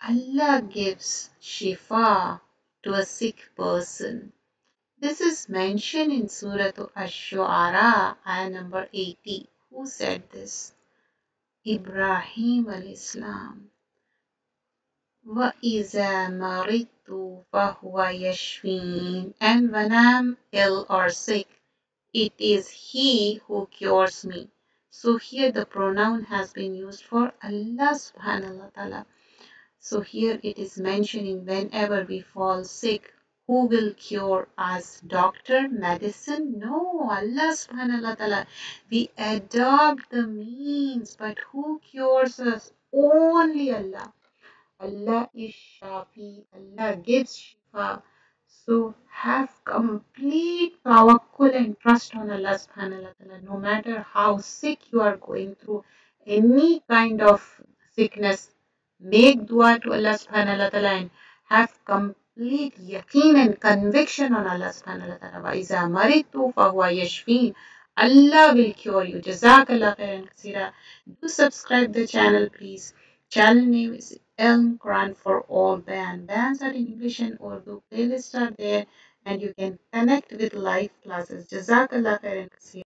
Allah gives shifa to a sick person. This is mentioned in Surah Ash-Shu'ara, ayah number 80. Who said this? Ibrahim alayhis salam. وَإِذَا مَرِضْتُ فَهُوَ يَشْفِينَ And when I'm ill or sick, it is He who cures me. So here the pronoun has been used for Allah subhanahu wa ta'ala. So here it is mentioning whenever we fall sick, who will cure us? Doctor, medicine? No, Allah subhanahu wa ta'ala. We adopt the means, but who cures us? Only Allah. Allah is Shafi. Allah gives Shifa. So have complete tawakkul and trust on Allah subhanahu wa ta'ala. No matter how sick you are going through, any kind of sickness, make dua to Allah subhanahu wa ta'ala and have complete yaqeen and conviction on Allah subhanahu wa ta'ala. وَإِذَا مَرِضْتُ فَهُوَ yashfin. Allah will cure you. Jazakallah khairan kaseera. Do subscribe the channel please. Channel name is Ilm Quran for all Bayan. Bayans are in English and Urdu. Playlists are there and you can connect with live classes. Jazakallah khairan kaseera.